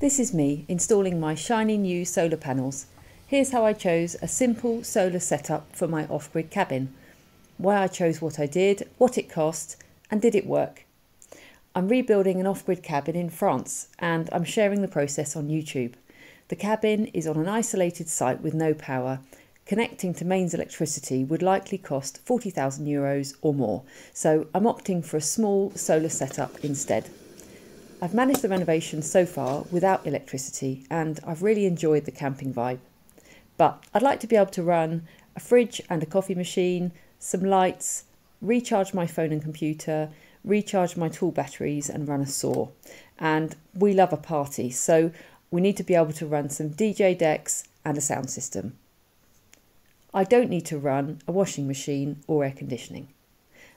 This is me installing my shiny new solar panels. Here's how I chose a simple solar setup for my off-grid cabin. Why I chose what I did, what it cost and did it work. I'm rebuilding an off-grid cabin in France and I'm sharing the process on YouTube. The cabin is on an isolated site with no power. Connecting to mains electricity would likely cost 40,000 euros or more, so I'm opting for a small solar setup instead. I've managed the renovation so far without electricity and I've really enjoyed the camping vibe. But I'd like to be able to run a fridge and a coffee machine, some lights, recharge my phone and computer, recharge my tool batteries and run a saw. And we love a party, so we need to be able to run some DJ decks and a sound system. I don't need to run a washing machine or air conditioning.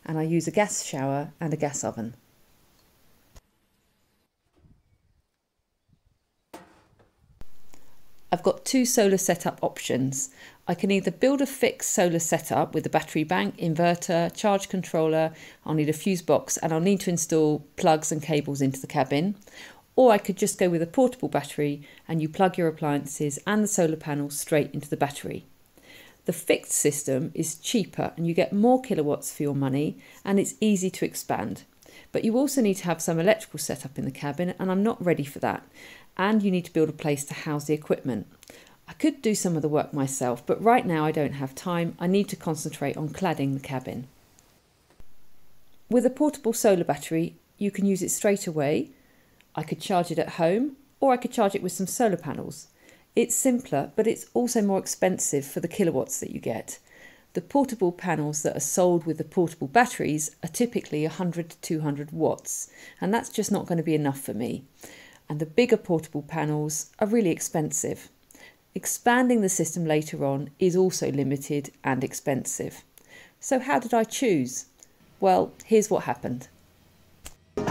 And I use a gas shower and a gas oven. I've got two solar setup options. I can either build a fixed solar setup with a battery bank, inverter, charge controller, I'll need a fuse box and I'll need to install plugs and cables into the cabin. Or I could just go with a portable battery and you plug your appliances and the solar panels straight into the battery. The fixed system is cheaper and you get more kilowatts for your money and it's easy to expand. But you also need to have some electrical setup in the cabin and I'm not ready for that and you need to build a place to house the equipment. I could do some of the work myself, but right now I don't have time. I need to concentrate on cladding the cabin. With a portable solar battery, you can use it straight away. I could charge it at home or I could charge it with some solar panels. It's simpler, but it's also more expensive for the kilowatts that you get. The portable panels that are sold with the portable batteries are typically 100 to 200 watts, and that's just not going to be enough for me and the bigger portable panels are really expensive. Expanding the system later on is also limited and expensive. So, how did I choose? Well, here's what happened. A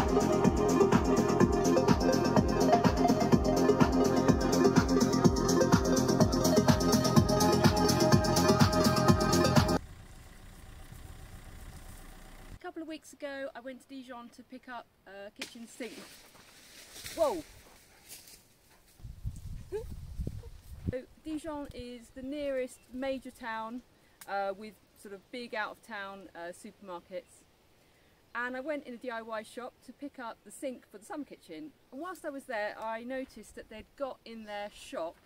couple of weeks ago, I went to Dijon to pick up a kitchen sink Whoa! so Dijon is the nearest major town uh, with sort of big out of town uh, supermarkets and I went in a DIY shop to pick up the sink for the summer kitchen and whilst I was there I noticed that they'd got in their shop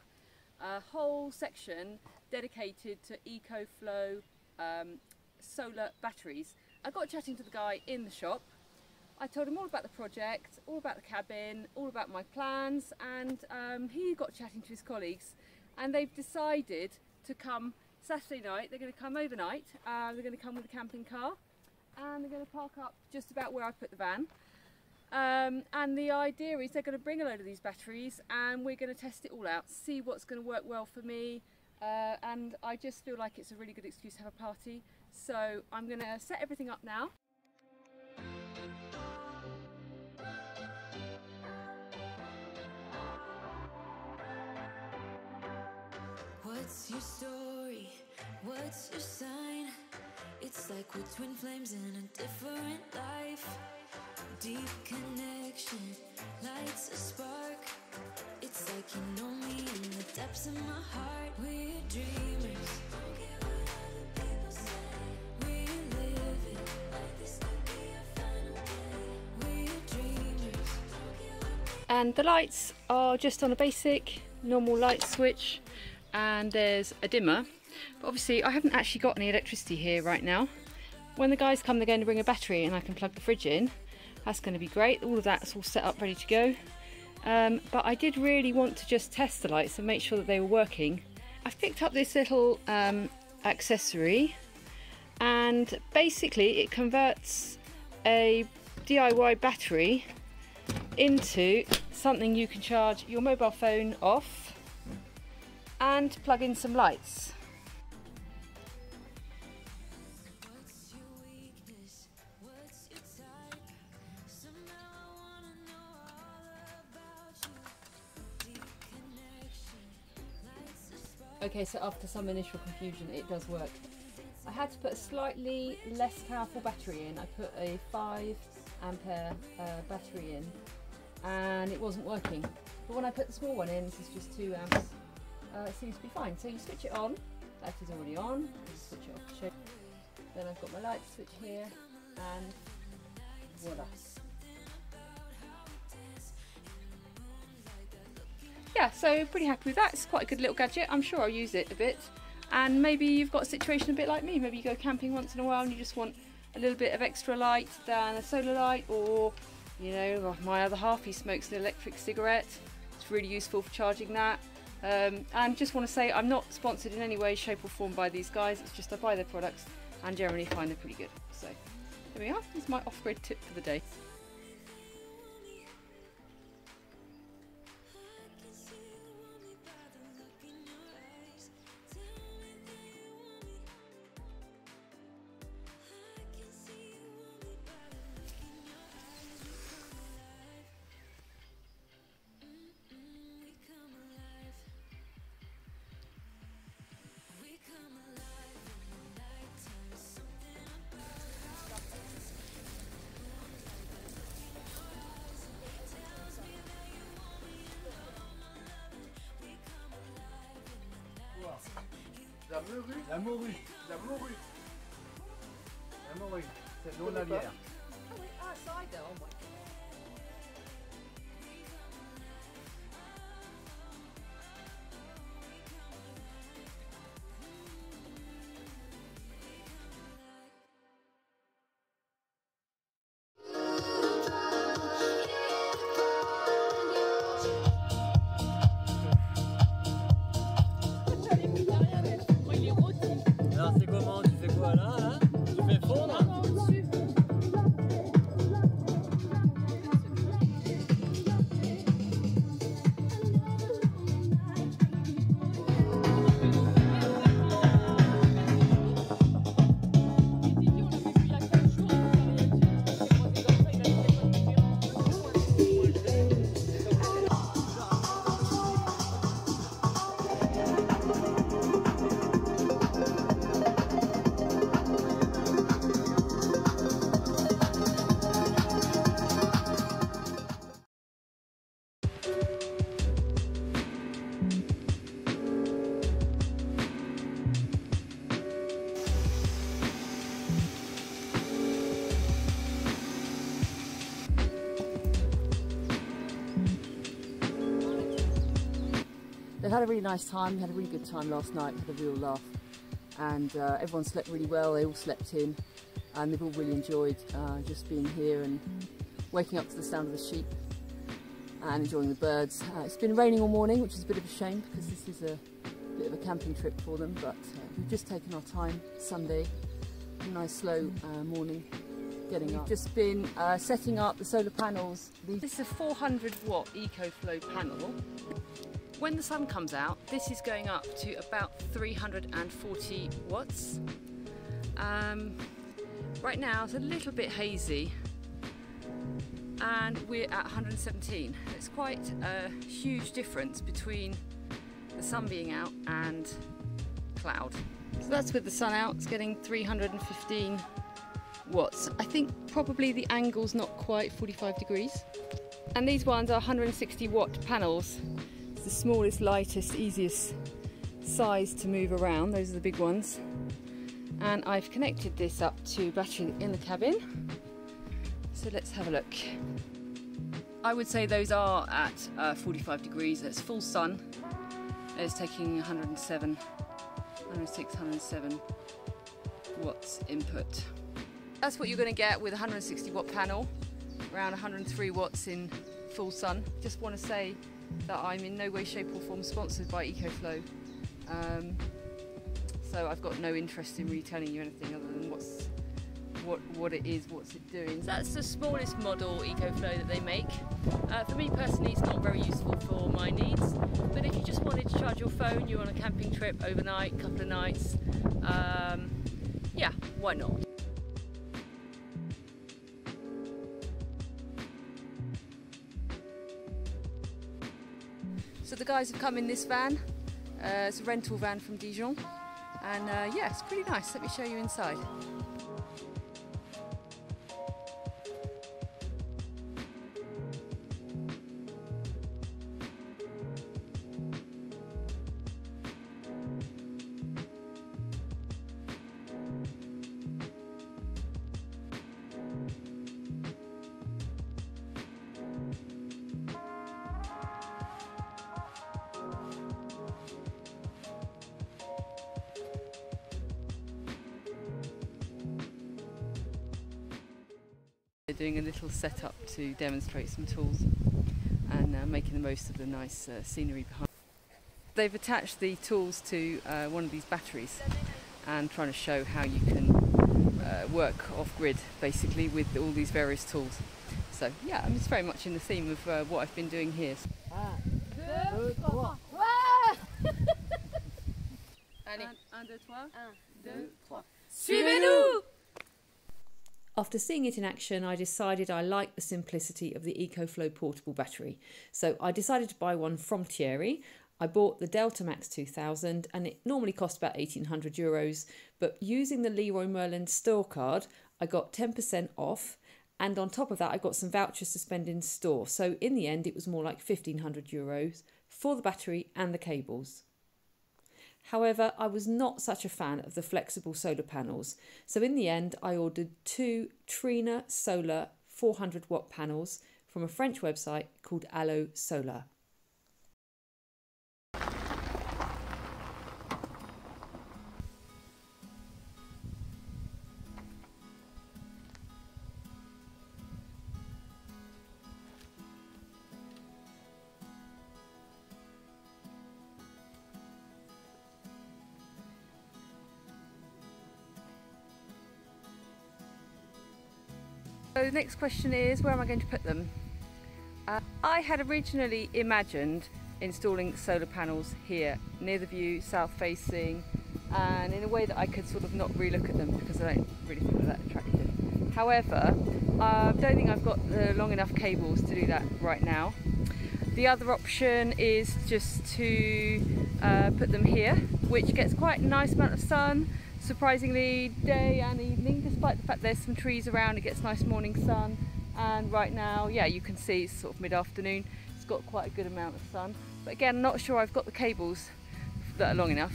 a whole section dedicated to EcoFlow um, solar batteries. I got chatting to the guy in the shop I told him all about the project, all about the cabin, all about my plans and um, he got chatting to his colleagues and they've decided to come Saturday night, they're going to come overnight, uh, they're going to come with a camping car and they're going to park up just about where I put the van. Um, and the idea is they're going to bring a load of these batteries and we're going to test it all out, see what's going to work well for me uh, and I just feel like it's a really good excuse to have a party. So I'm going to set everything up now. What's your story? What's your sign? It's like we're twin flames in a different life. Deep connection lights a spark. It's like you know me in the depths of my heart. We're dreamers. And the lights are just on a basic normal light switch and there's a dimmer. But obviously I haven't actually got any electricity here right now. When the guys come they're going to bring a battery and I can plug the fridge in. That's going to be great. All of that's all set up ready to go. Um, but I did really want to just test the lights and make sure that they were working. I've picked up this little um, accessory and basically it converts a DIY battery into something you can charge your mobile phone off and plug in some lights. Okay, so after some initial confusion, it does work. I had to put a slightly less powerful battery in. I put a 5 ampere uh, battery in and it wasn't working. But when I put the small one in, this is just 2 amps, uh, seems to be fine. So you switch it on, that is already on, switch it off. Then I've got my light switch here and voila. Yeah, so pretty happy with that. It's quite a good little gadget. I'm sure I'll use it a bit. And maybe you've got a situation a bit like me. Maybe you go camping once in a while and you just want a little bit of extra light than a solar light or you know my other half he smokes an electric cigarette it's really useful for charging that um, and just want to say I'm not sponsored in any way shape or form by these guys. It's just I buy their products and generally find they're pretty good. So there we are. This is my off-grid tip for the day La morue La morue. La morue La morue. C'est non la bière. Had a really nice time, had a really good time last night, had a real laugh. And uh, everyone slept really well, they all slept in, and they've all really enjoyed uh, just being here and waking up to the sound of the sheep and enjoying the birds. Uh, it's been raining all morning, which is a bit of a shame because this is a bit of a camping trip for them, but uh, we've just taken our time, Sunday, a nice slow uh, morning getting up. We've just been uh, setting up the solar panels. This is a 400 watt EcoFlow panel. When the sun comes out, this is going up to about 340 watts. Um, right now it's a little bit hazy and we're at 117. It's quite a huge difference between the sun being out and cloud. So that's with the sun out, it's getting 315 watts. I think probably the angle's not quite 45 degrees. And these ones are 160 watt panels. The smallest, lightest, easiest size to move around. Those are the big ones. And I've connected this up to battery in the cabin. So let's have a look. I would say those are at uh, 45 degrees. It's full sun. It's taking 107, 106, 107 watts input. That's what you're going to get with a 160 watt panel, around 103 watts in full sun. Just want to say that I'm in no way, shape or form sponsored by EcoFlow. Um, so I've got no interest in retelling you anything other than what's what, what it is, what's it doing. So that's the smallest model EcoFlow that they make. Uh, for me personally, it's not very useful for my needs, but if you just wanted to charge your phone, you're on a camping trip overnight, couple of nights, um, yeah, why not? The guys have come in this van. Uh, it's a rental van from Dijon. And uh, yeah, it's pretty nice. Let me show you inside. They're doing a little setup to demonstrate some tools and uh, making the most of the nice uh, scenery behind. They've attached the tools to uh, one of these batteries and trying to show how you can uh, work off grid basically with all these various tools. So yeah, I'm just very much in the theme of uh, what I've been doing here. Allez, Un, deux, trois. un, deux, trois. Suivez-nous! After seeing it in action, I decided I liked the simplicity of the EcoFlow portable battery. So I decided to buy one from Thierry. I bought the Delta Max 2000 and it normally cost about 1800 euros, but using the Leroy Merlin store card, I got 10% off. And on top of that, I got some vouchers to spend in store. So in the end, it was more like 1500 euros for the battery and the cables. However, I was not such a fan of the flexible solar panels, so in the end, I ordered two Trina Solar 400 watt panels from a French website called Allo Solar. So the next question is, where am I going to put them? Uh, I had originally imagined installing solar panels here, near the view, south facing, and in a way that I could sort of not relook at them because I don't really think they're that attractive. However, I don't think I've got the long enough cables to do that right now. The other option is just to uh, put them here, which gets quite a nice amount of sun, surprisingly day and evening, despite the fact there's some trees around, it gets nice morning sun. And right now, yeah, you can see it's sort of mid-afternoon, it's got quite a good amount of sun. But again, not sure I've got the cables that are long enough.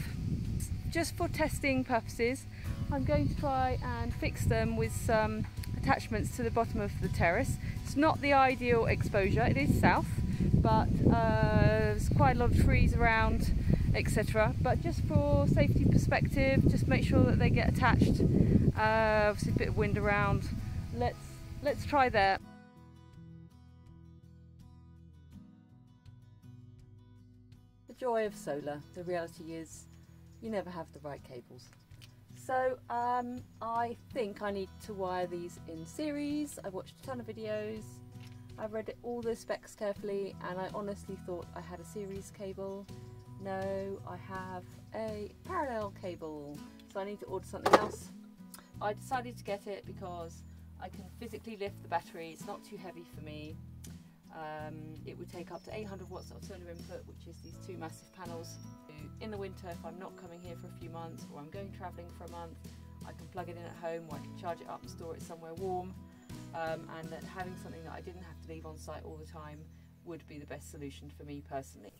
Just for testing purposes, I'm going to try and fix them with some attachments to the bottom of the terrace. It's not the ideal exposure, it is south, but uh, there's quite a lot of trees around, etc. But just for safety perspective, just make sure that they get attached. Uh, obviously a bit of wind around. Let's let's try that. The joy of solar. The reality is, you never have the right cables. So um, I think I need to wire these in series. I've watched a ton of videos. I've read all the specs carefully and I honestly thought I had a series cable. No, I have a parallel cable. So I need to order something else. I decided to get it because I can physically lift the battery. It's not too heavy for me. Um, it would take up to 800 watts of solar input, which is these two massive panels. In the winter, if I'm not coming here for a few months or I'm going travelling for a month, I can plug it in at home or I can charge it up and store it somewhere warm. Um, and that having something that I didn't have to leave on site all the time would be the best solution for me personally.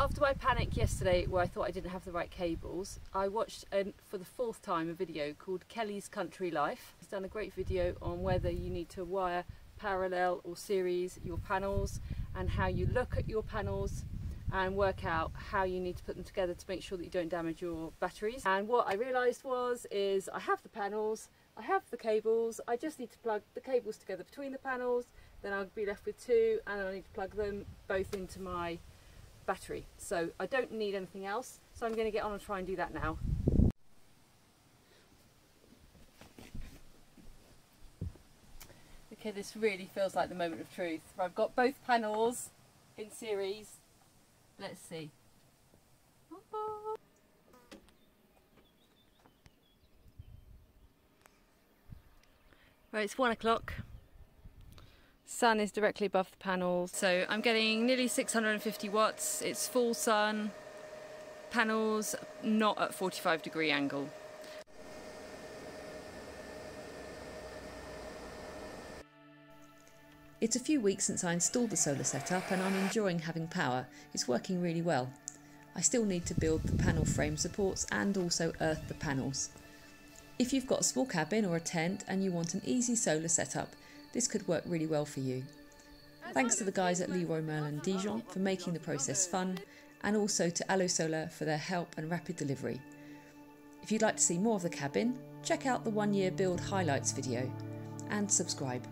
After my panic yesterday where I thought I didn't have the right cables, I watched for the fourth time a video called Kelly's Country Life. He's done a great video on whether you need to wire parallel or series your panels and how you look at your panels and work out how you need to put them together to make sure that you don't damage your batteries. And what I realised was is I have the panels, I have the cables, I just need to plug the cables together between the panels, then I'll be left with two and I need to plug them both into my battery. So I don't need anything else, so I'm going to get on and try and do that now. Okay, this really feels like the moment of truth. I've got both panels in series. Let's see. Right, it's one o'clock. Sun is directly above the panels. So I'm getting nearly 650 watts. It's full sun. Panels not at 45 degree angle. It's a few weeks since I installed the solar setup and I'm enjoying having power. It's working really well. I still need to build the panel frame supports and also earth the panels. If you've got a small cabin or a tent and you want an easy solar setup, this could work really well for you. Thanks to the guys at Leroy Merlin Dijon for making the process fun and also to Allo Solar for their help and rapid delivery. If you'd like to see more of the cabin, check out the one year build highlights video and subscribe.